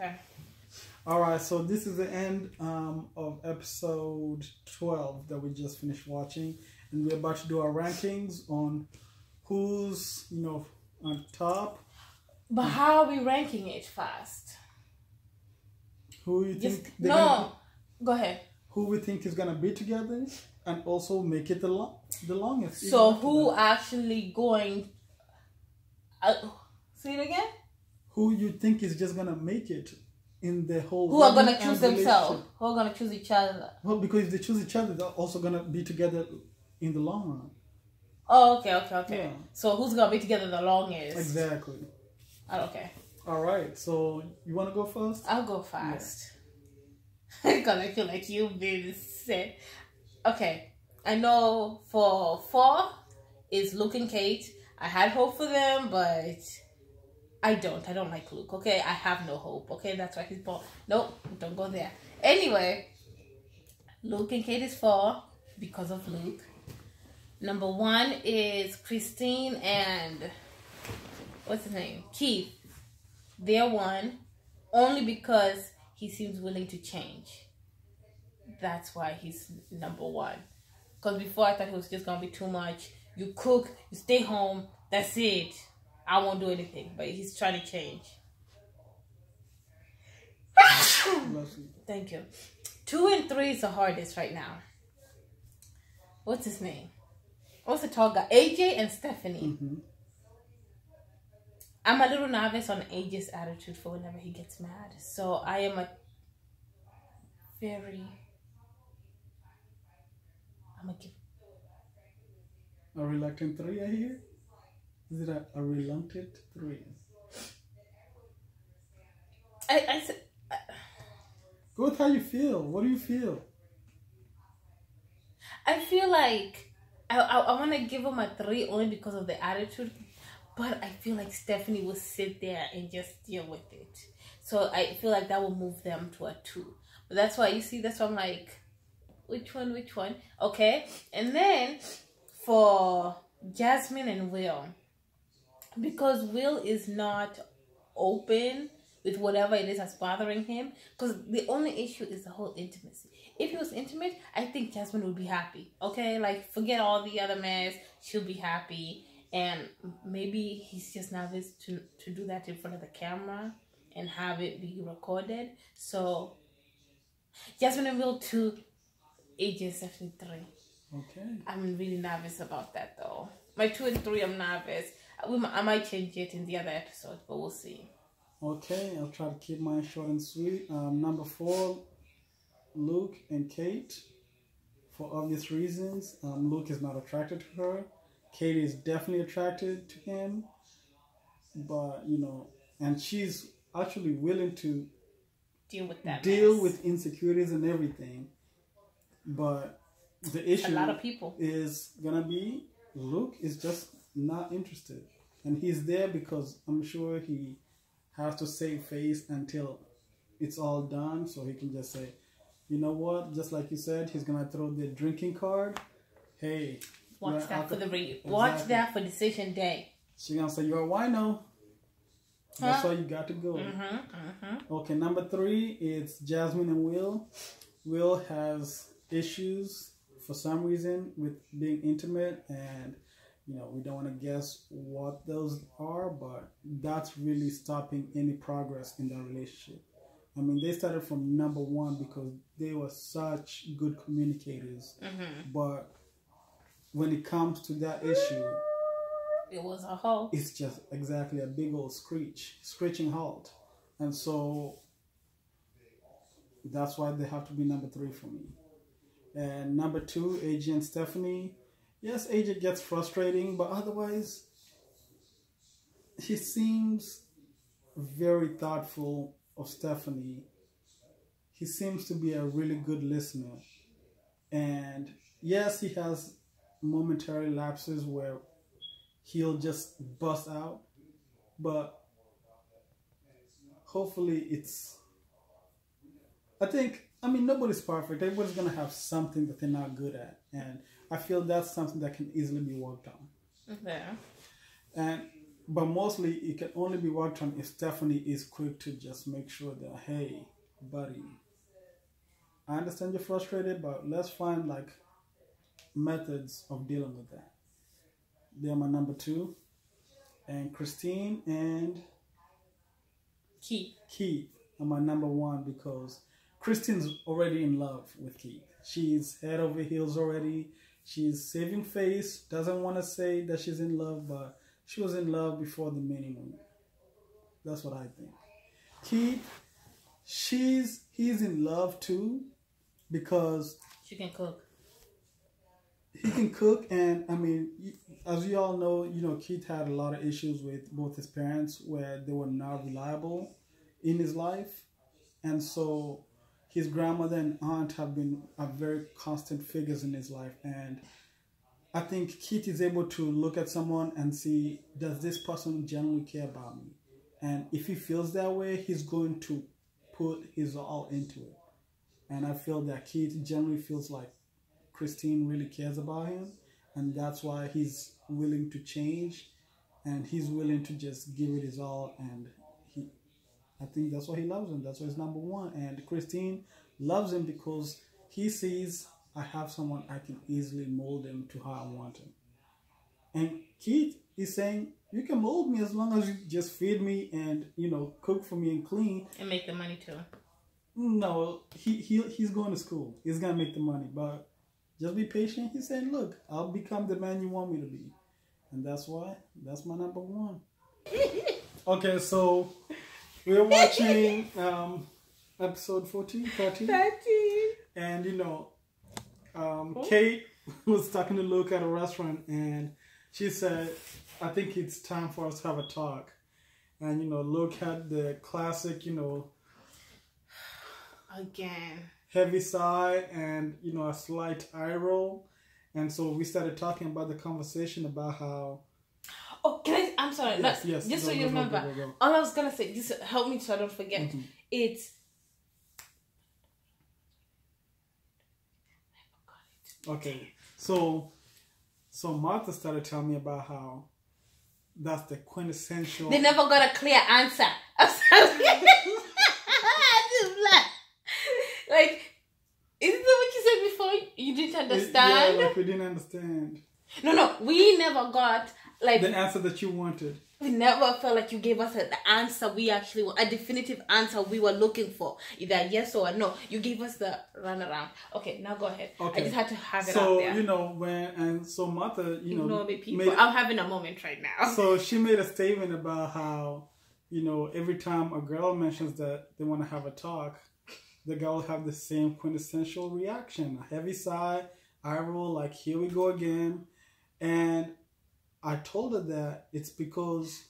Okay. All right, so this is the end um, of episode 12 that we just finished watching, and we're about to do our rankings on who's, you know, on top, But how are we ranking it first? who you think they're no. gonna, Go ahead. who we think is gonna be together, and also make it the long, the longest. So who that. actually going? Uh, say it again. Who you think is just gonna make it in the whole Who are gonna choose themselves? Who are gonna choose each other? Well, because if they choose each other, they're also gonna be together in the long run. Oh, okay, okay, okay. Yeah. So who's gonna be together the longest? Exactly. Oh, okay. All right. So you want to go first? I'll go fast. Because I feel like you've been said. Okay. I know for four is Luke and Kate. I had hope for them, but I don't. I don't like Luke, okay? I have no hope, okay? That's why he's born. Nope, don't go there. Anyway, Luke and Kate is four because of Luke. Number one is Kristine and what's his name? Keith. They're one only because he seems willing to change. That's why he's number one. Because before I thought he was just gonna be too much. You cook, you stay home, that's it. I won't do anything. But he's trying to change. Thank you. Two and three is the hardest right now. What's his name? What's the tall guy? AJ and Stephanie. Mhm. I'm a little nervous on AJ's attitude for whenever he gets mad. So I am a very. I'm gonna give. A reluctant three, I hear. Is it a, a reluctant three? I, I said. Go with how you feel. What do you feel? I feel like I, I, I want to give him a three only because of the attitude, but I feel like Stephanie will sit there and just deal with it. So I feel like that will move them to a two. But that's why you see, that's why I'm like, which one, which one? Okay. And then for Jasmine and Will, because Will is not open with whatever it is that's bothering him, because the only issue is the whole intimacy. If he was intimate, I think Jasmine would be happy. Okay, like forget all the other mess. She'll be happy, and maybe he's just nervous to to do that in front of the camera and have it be recorded. So Jasmine and Will two, AJ's definitely three. Okay. I'm really nervous about that though. My two and three, I'm nervous. I might change it in the other episode, but we'll see. Okay, I'll try to keep mine short and sweet. Um, number four, Luke and Kate. For obvious reasons, um, Luke is not attracted to her. Kate is definitely attracted to him, but you know, and she's actually willing to Deal with that. deal mess. with insecurities and everything. But the issue a lot of people. is gonna be Luke is just not interested, and he's there because I'm sure he has to save face until it's all done, so he can just say, you know what, just like you said, he's gonna throw the drinking card. Hey, Watch that out for the- re- watch that for decision day. She's gonna say you're a wino. That's Huh? why you got to go. Mm-hmm. Mm-hmm. Okay, number three, it's Jasmine and Will. Will has issues for some reason with being intimate, and you know we don't want to guess what those are, but that's really stopping any progress in their relationship. I mean, they started from number one because they were such good communicators, Mm-hmm. but when it comes to that issue, It was a halt. it's just exactly a big old screech, screeching halt. And so that's why they have to be number three for me. And number two, AJ and Stephanie. Yes, AJ gets frustrating, but otherwise, he seems very thoughtful of Stephanie. He seems to be a really good listener. And yes, he has momentary lapses where he'll just bust out. But hopefully it's I think I mean nobody's perfect. Everybody's gonna have something that they're not good at. And I feel that's something that can easily be worked on. Yeah. And but mostly it can only be worked on if Stephanie is quick to just make sure that hey, buddy, I understand you're frustrated, but let's find like methods of dealing with that. They're my number two, and Kristine and Keith. Keith are my number one because Kristine's already in love with Keith. She's head over heels already. She's saving face. Doesn't want to say that she's in love, but she was in love before the meeting. That's what I think. Keith, she's he's in love too, because She can cook. he can cook and i mean as you all know you know keith had a lot of issues with both his parents where they were not reliable in his life and so his grandmother and aunt have been are very constant figures in his life and i think keith is able to look at someone and see does this person genuinely care about me and if he feels that way he's going to put his all into it and i feel that keith generally feels like Kristine really cares about him, and that's why he's willing to change, and he's willing to just give it his all. And I think that's why he loves him. That's why he's number one. And Kristine loves him because he sees I have someone I can easily mold him to how I want him. And Keith is saying you can mold me as long as you just feed me and you know cook for me and clean. And make the money too. No, he, he he's going to school. He's gonna make the money, but just be patient. He's saying, "Look, I'll become the man you want me to be," and that's why that's my number one. Okay, so we're watching um, episode 14, 13, and you know, um, Kate was talking to Luke at a restaurant, and she said, "I think it's time for us to have a talk." And you know, Luke had the classic, you know, Again. heavy sigh and you know a slight eye roll and so we started talking about the conversation about how Oh, can I? I'm sorry. Yes, no, yes, Just go, so you go, remember, go, all I was gonna say, just help me so I don't forget. Mhm. It's. okay so so Mariitha started telling me about how that's the quintessential They never got a clear answer. I'm sorry. I just laugh. Like, isn't that what you said before? You didn't understand? yeah like we didn't understand No, no, we never got like the answer that you wanted we never felt like you gave us a, the answer we actually want, a definitive answer we were looking for, either yes or no. You gave us the runaround. Okay, now go ahead. Okay. I just had to have it out so you know when and so Mariitha you know Ignore me, people. made- I'm having a moment right now. so she made a statement about how you know every time a girl mentions that they want to have a talk the girl will have the same quintessential reaction a heavy sigh eye roll like here we go again and i told her that it's because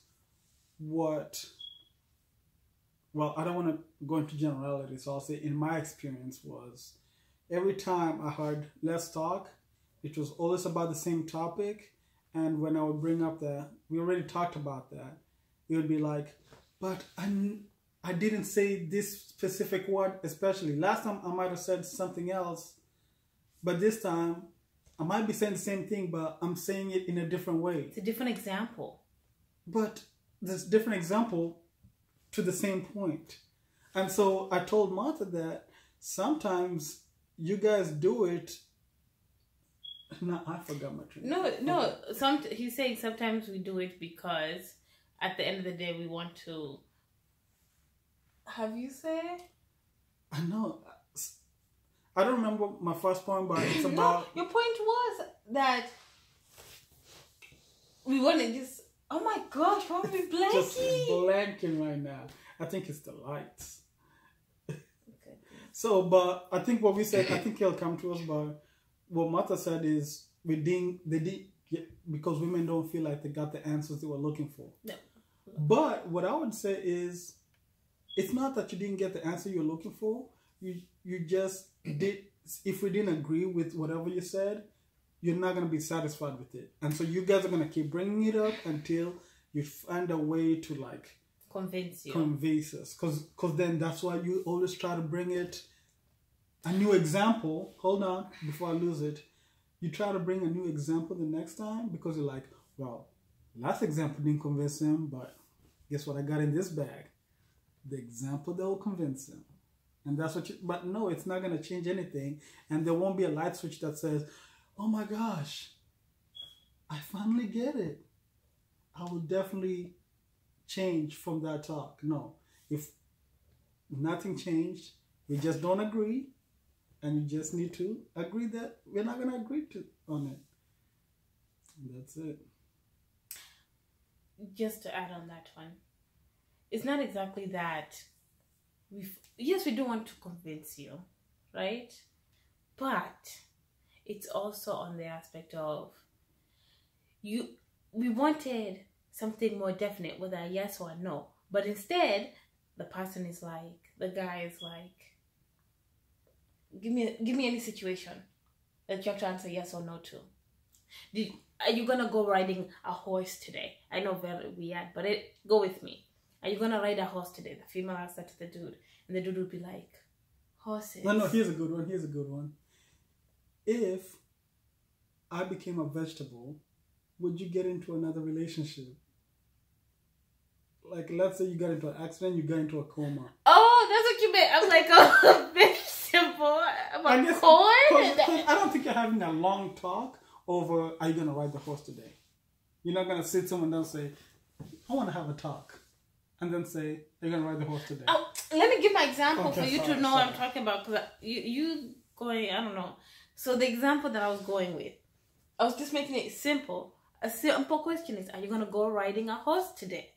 what well i don't want to go into generality, so i'll say in my experience was every time i heard let's talk it was always about the same topic and when I would bring up that we already talked about that, it would be like, but I, I didn't say this specific word, especially last time I might have said something else, but this time I might be saying the same thing, but I'm saying it in a different way. It's a different example. But there's different example to the same point. And so I told Mariitha that sometimes you guys do it. No, I forgot my train. No, no. Some he's saying sometimes we do it because at the end of the day we want to. Have you said? I know. I don't remember my first point, but it's about. no, your point was that we want to just. Oh my gosh, why are we just blanking? blanking right now. I think it's the lights. Okay. So, but I think what we said, I think he'll come to us. But what Mariitha said is we didn't. They did get, because women don't feel like they got the answers they were looking for. No. But what I would say is, it's not that you didn't get the answer you're looking for. You you just did. If we didn't agree with whatever you said, you're not gonna be satisfied with it, and so you guys are gonna keep bringing it up until you find a way to like Convince you. convince us because cause then that's why you always try to bring it a new example hold on before i lose it you try to bring a new example the next time because you're like well Last example didn't convince him, but guess what I got in this bag? The example that will convince him. And that's what you, but no, it's not going to change anything. And there won't be a light switch that says, oh my gosh, I finally get it. I will definitely change from that talk. No, if nothing changed, we just don't agree, and you just need to agree that we're not going to agree to on it. That's it. Just to add on that one, it's not exactly that. We yes, we do want to convince you, right? But it's also on the aspect of you. We wanted something more definite, whether a yes or a no, but instead, the person is like, the guy is like, give me give me any situation that you have to answer yes or no to. Did, are you gonna go riding a horse today? I know very weird, but it go with me. Are you gonna ride a horse today? The female asks that to the dude, and the dude would be like, horses. No, no. Here's a good one. Here's a good one. If I became a vegetable, would you get into another relationship? Like, let's say you got into an accident, you got into a coma. Oh, that's what you meant. I'm like, oh, very simple. I'm I a guess- corn. 'cause- 'cause I don't think you're having a long talk over are you gonna ride the horse today. You're not gonna sit someone down and say, I want to have a talk, and then say, you're gonna ride the horse today? Oh, let me give my example Okay, for you sorry, to know what I'm talking about. Because you, you going, I don't know. So the example that I was going with, I was just making it simple. A simple question is, are you gonna go riding a horse today?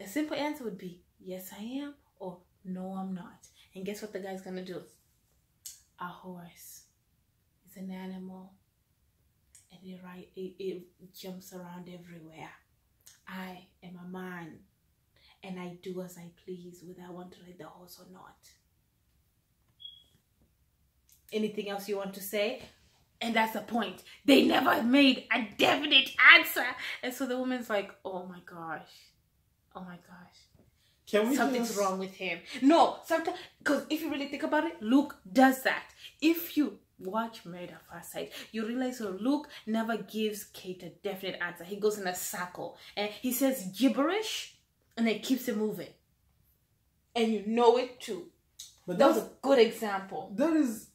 A simple answer would be, yes, I am, or no, I'm not. And guess what the guy's gonna do? A horse is an animal, and it right, it, it jumps around everywhere. I am a man I do as I please whether I want to ride the horse or not. Anything else you want to say? And that's the point. They never made a definite answer. And so the woman's like, oh my gosh. Oh my gosh. Can we Something's just- wrong with him. No, sometimes, because if you really think about it, Luke does that. If you watch Married at First Sight, you realize so Luke never gives Kate a definite answer. He goes in a circle and he says gibberish and it keeps it moving. And you know it too. But That was a good example. that is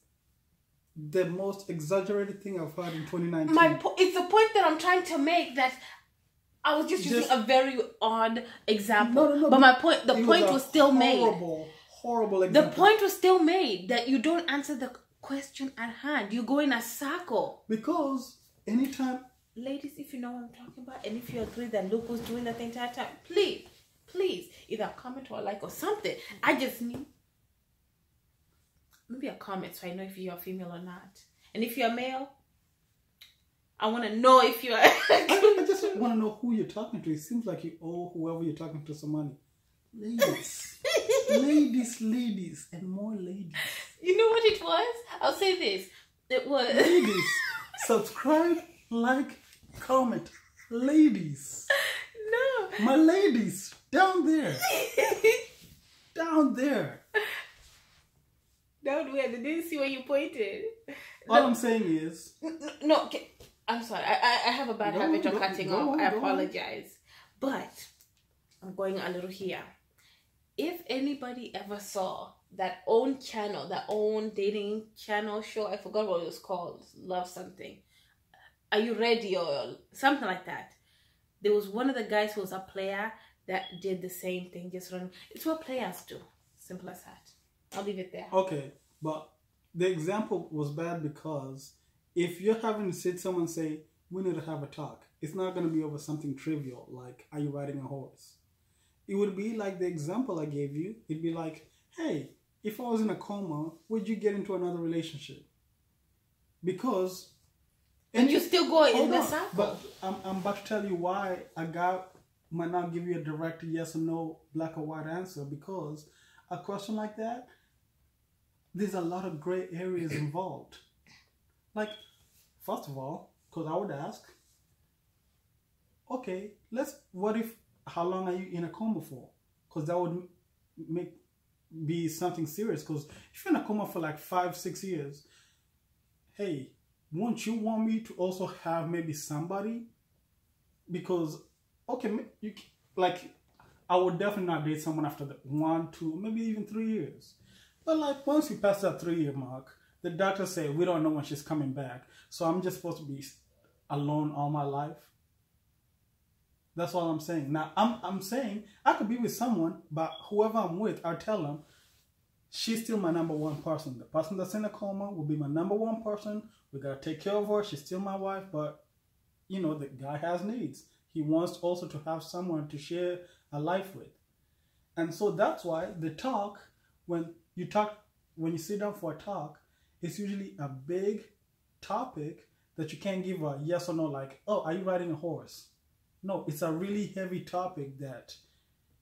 the most exaggerated thing I've heard in 2019. My po- it's the point that I'm trying to make that I was just, using a very odd example. No, no, no, but my point the point a was still made. Horrible, horrible The point was still made that you don't answer the question at hand. You go in a circle. because anytime Ladies, if you know what I'm talking about, and if you agree that Luke was doing that the entire time, please, please, either comment or like or something. I just need maybe a comment so I know if you're female or not. And if you're male, I want to know if you're. I, I just want to know who you're talking to. It seems like you owe whoever you're talking to some money. Ladies, ladies, ladies, and more ladies. you know what it was? I'll say this. It was. Ladies, subscribe, like, comment. Ladies, no. my ladies, down there, down there. That weird. I didn't see where you pointed. All I'm saying is, No, okay. I'm sorry. I, I, have a bad Go habit of cutting go off. I apologize. But I'm going a little here. If anybody ever saw that own channel, that own dating channel show, I forgot what it was called, Love Something. Are you ready or something like that? There was one of the guys who was a player that did the same thing, just run. It's what players do. Simple as that. I'll leave it there. okay, but the example was bad because if you're having to sit someone say, we need to have a talk, it's not going to be over something trivial like, are you riding a horse? It would be like the example I gave you. It'd be like, hey, if I was in a coma, would you get into another relationship? Because. And you still go in the circle. But I'm, I'm about to tell you why a guy might not give you a direct yes or no, black or white answer. Because a question like that, there's a lot of gray areas involved. Like, first of all, because I would ask, okay, let's. What if? How long are you in a coma for? Because that would make be something serious. Because if you're in a coma for like five, six years, hey, won't you want me to also have maybe somebody because okay, you like I would definitely not date someone after the one, two, maybe even three years. But like once you pass that three year mark, the doctor say we don't know when she's coming back, so I'm just supposed to be alone all my life. That's all I'm saying. Now I'm I'm saying I could be with someone, but whoever I'm with, I tell them she's still my number one person. The person that's in a coma will be my number one person. We gotta take care of her. She's still my wife, but you know the guy has needs. He wants also to have someone to share a life with, and so that's why the talk when you talk when you sit down for a talk, it's usually a big topic that you can't give a yes or no. Like, oh, are you riding a horse? No, it's a really heavy topic that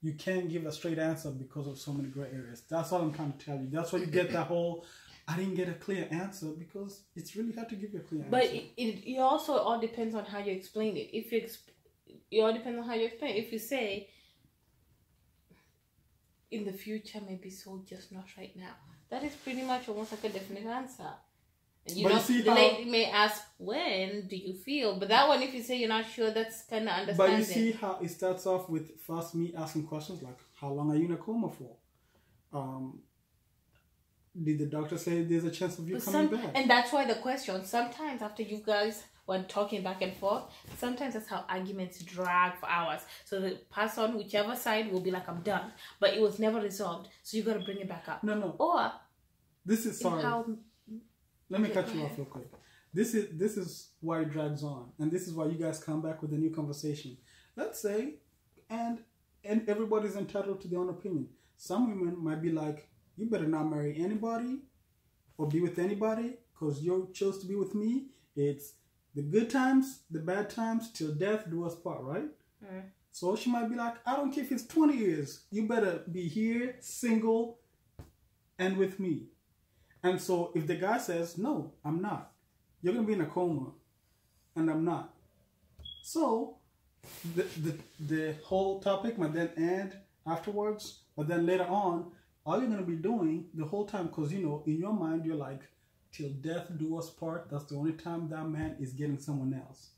you can't give a straight answer because of so many gray areas. That's all I'm trying to tell you. That's why you get that whole I didn't get a clear answer because it's really hard to give you a clear But answer. it, it, it also all depends on how you explain it. If you it all depends on how you explain. If you say in the future, maybe so, just not right now. That is pretty much almost like a definite answer. And you But you know, see the lady may ask, "When do you feel?" But that one, if you say you're not sure, that's kind of understandable. But you see how it starts off with first me asking questions like, "How long are you in a coma for?" Um, did the doctor say there's a chance of you But coming some- back? and that's why the question. Sometimes after you guys were talking back and forth, sometimes that's how arguments drag for hours. So the person, whichever side, will be like, "I'm done," but it was never resolved. So you got to bring it back up. no, no. Or This is sorry. how Let me cut you off real quick. This is this is why it drags on, and this is why you guys come back with a new conversation. Let's say, and and everybody's entitled to their own opinion. Some women might be like, "You better not marry anybody, or be with anybody, because you chose to be with me. It's the good times, the bad times, till death do us part." Right? Mm. So she might be like, "I don't care if it's twenty years. You better be here, single, and with me." And so if the guy says, No, I'm not, you're gonna be in a coma, and I'm not. So the the, the whole topic might then end afterwards, but then later on, all you're gonna be doing the whole time, because you know, in your mind you're like, till death do us part, that's the only time that man is getting someone else.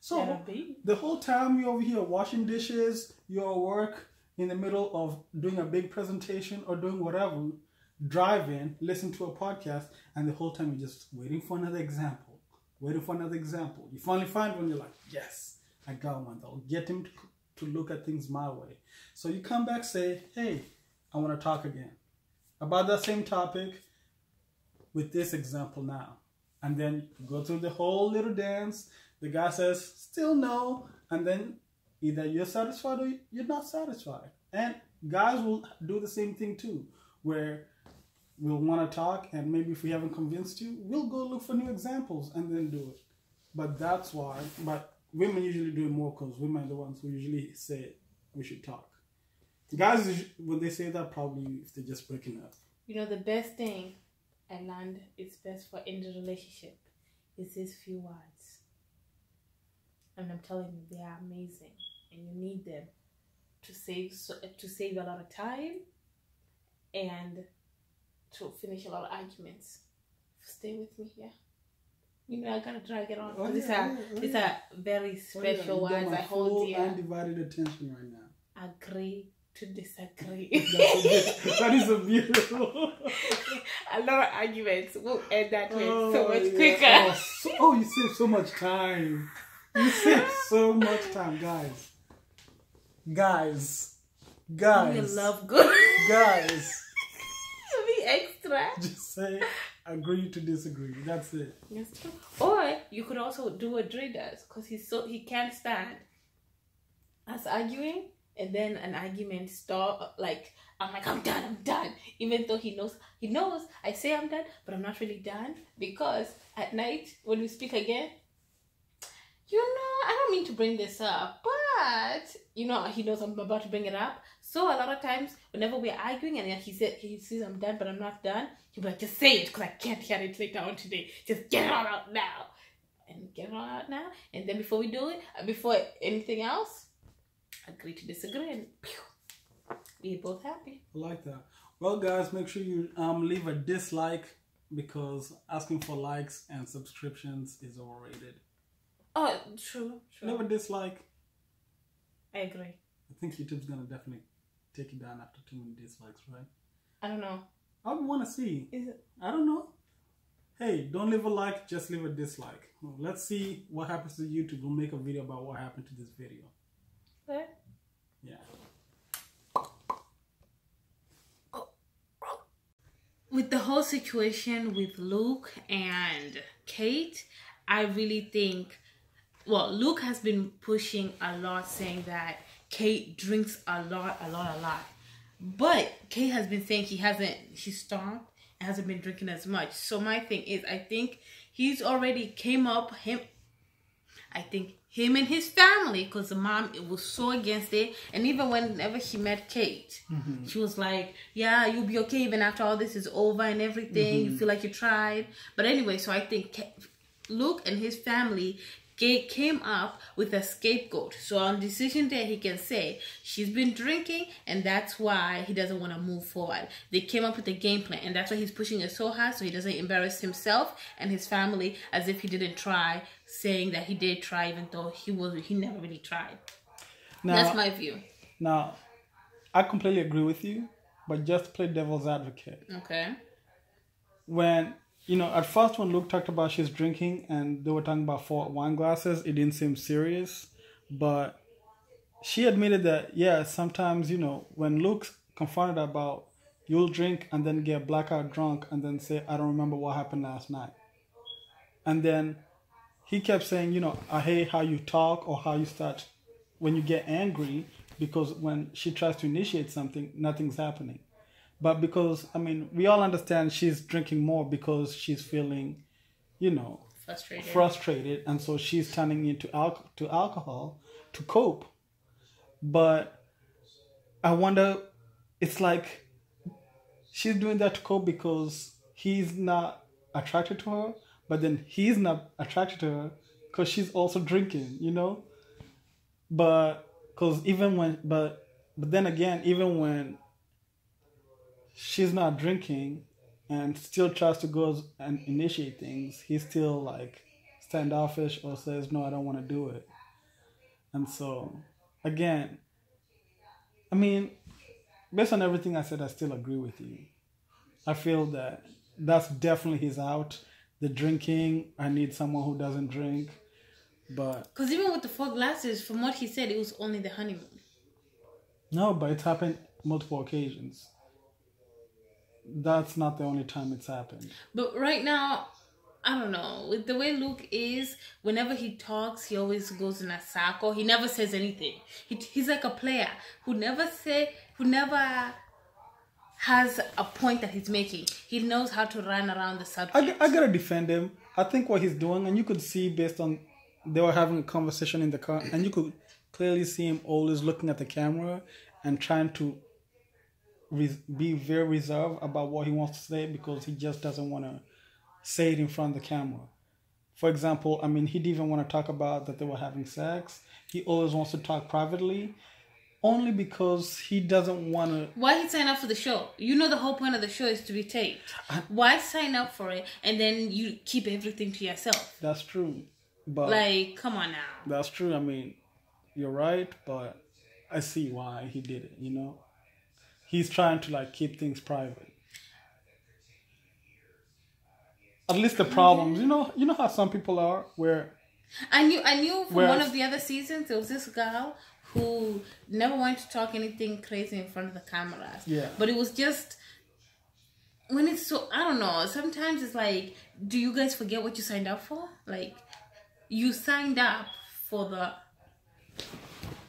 So the whole time you're over here washing dishes, you're at work in the middle of doing a big presentation or doing whatever, driving, listen to a podcast, and the whole time you're just waiting for another example, waiting for another example. You finally find one, you're like, yes, I got one. That'll get him to, to look at things my way. So you come back, say, hey, I want to talk again about that same topic with this example now. And then go through the whole little dance. The guy says, still no. And then either you're satisfied or you're not satisfied. And guys will do the same thing too, where we'll want to talk, and maybe if we haven't convinced you, we'll go look for new examples and then do it. But that's why, but women usually do it more because women are the ones who usually say we should talk. Guys, when they say that, probably if they're just breaking up. You know, the best thing I learned is best for any relationship is these few words. And I'm telling you, they are amazing, and you need them to save so, to save a lot of time and to finish a lot of arguments. Stay with me here. You know, I gotta drag it on. Oh, these yeah, are yeah, oh, these are very Oh, yeah, special words I hold dear. undivided attention right now. Agree to disagree. That's a bit- that is a beautiful. a lot of arguments will end that way so Oh, much yeah. quicker. Oh, so, oh, you save so much time. You save so much time, guys. Guys. Guys. You love good. Guys. Be extra. Just say agree to disagree. That's it. That's true. Or you could also do what Dre does, because he's so he can't stand us arguing, and then an argument stop. Like I'm like I'm done, I'm done, even though he knows he knows I say I'm done, but I'm not really done because at night when we speak again, you know I don't mean to bring this up, but you know he knows I'm about to bring it up. So a lot of times whenever we're arguing and he said he sees I'm done, but I'm not done, he'll be like, just say it because I can't hear it later on today. Just get it all out now. And get it all out now. And then before we do it, uh, before anything else, agree to disagree and pew, we're both happy. I like that. Well, guys, make sure you um leave a dislike because asking for likes and subscriptions is overrated. Oh, true, true. Leave a dislike I agree. I think YouTube's gonna definitely take it down after too many dislikes, right? I don't know. I want to see. Is it? I don't know. Hey, don't leave a like, just leave a dislike. Let's see what happens to YouTube. We'll make a video about what happened to this video. Okay. Yeah. with the whole situation with Luke and Kate, I really think, well, Luke has been pushing a lot, saying that Kate drinks a lot, a lot, a lot. But Kate has been saying he hasn't, she stopped and hasn't been drinking as much. So my thing is, I think he's already came up, him, I think him and his family, because the mom it was so against it. And even whenever she met Kate, mm-hmm. she was like, "Yeah, you'll be okay even after all this is over and everything. You mm-hmm. feel like you tried." But anyway, so I think Luke and his family came up with a scapegoat. So on decision day, he can say she's been drinking, and that's why he doesn't want to move forward. They came up with a game plan, and that's why he's pushing it so hard so he doesn't embarrass himself and his family as if he didn't try, saying that he did try, even though he was he never really tried. Now, that's my view. now, I completely agree with you, but just play devil's advocate. Okay. When you know, at first when Luke talked about she's drinking and they were talking about four wine glasses, it didn't seem serious. But she admitted that yeah, sometimes you know when Luke's confronted about you'll drink and then get blackout drunk and then say I don't remember what happened last night, and then he kept saying you know I hate how you talk or how you start when you get angry because when she tries to initiate something, nothing's happening. But because I mean, we all understand she's drinking more because she's feeling, you know, Frustrated. frustrated, and so she's turning into al- to alcohol to cope. But I wonder, it's like she's doing that to cope because he's not attracted to her, but then he's not attracted to her because she's also drinking, you know. But because even when, but but then again, even when she's not drinking and still tries to go and initiate things, he's still like standoffish or says, No, I don't want to do it. And so, again, I mean, based on everything I said, I still agree with you. I feel that that's definitely his out. The drinking, I need someone who doesn't drink. But Because even with the four glasses, from what he said, it was only the honeymoon. no, but it's happened multiple occasions. That's not the only time it's happened. But right now, I don't know. With the way Luke is, whenever he talks, he always goes in a circle. He never says anything. He, he's like a player who never say, who never has a point that he's making. He knows how to run around the subject. I, I gotta defend him. I think what he's doing, and you could see based on they were having a conversation in the car, and you could clearly see him always looking at the camera and trying to re- be very reserved about what he wants to say because he just doesn't want to say it in front of the camera. For example, I mean, he didn't even want to talk about that they were having sex. He always wants to talk privately, only because he doesn't want to. Why he sign up for the show? You know the whole point of the show is to be taped. Why sign up for it and then you keep everything to yourself? That's true, but Like, come on now. That's true. I mean, you're right, but I see why he did it, you know? He's trying to like keep things private. At least the problems, you know, you know how some people are where I knew I knew from one of the other seasons there was this girl who never wanted to talk anything crazy in front of the cameras. Yeah. But it was just when it's so I don't know, sometimes it's like, do you guys forget what you signed up for? Like you signed up for the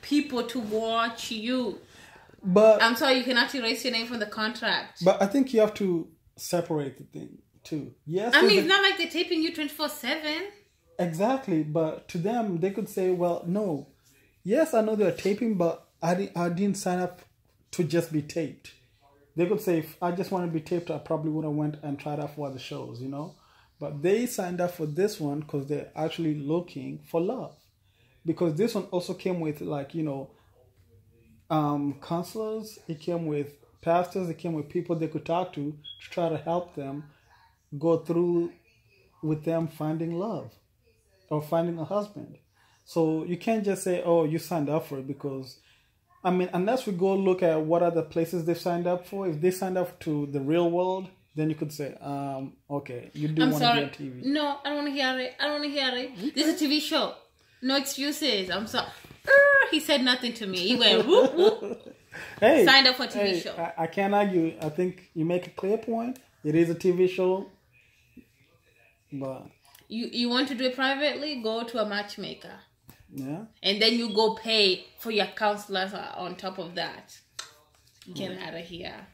people to watch you. but I'm sorry, you cannot erase your name from the contract. but I think you have to separate the thing too. Yes, I mean, it's not like they're taping you 24 7. Exactly, but to them, they could say, "Well, no, yes, I know they're taping, but I didn't, I didn't sign up to just be taped." They could say, "If I just wanted to be taped, I probably would have went and tried out for other shows, you know." But they signed up for this one because they're actually looking for love, because this one also came with like you know, um, counselors. It came with pastors. It came with people they could talk to to try to help them go through with them finding love or finding a husband. So you can't just say, "Oh, you signed up for it," because I mean, unless we go look at what other places they've signed up for. If they signed up to the real world, then you could say, um, "Okay, you do I'm want to be sorry. on TV." No, I don't want to hear it. I don't want to hear it. This is a TV show. No excuses. I'm sorry. Er, he said nothing to me. He went whoop whoop. Hey, Signed up for a TV hey, show. I, I can't argue. I think you make a clear point. It is a TV show, but You you want to do it privately? Go to a matchmaker, yeah. and then you go pay for your counselors on top of that. Get out of here.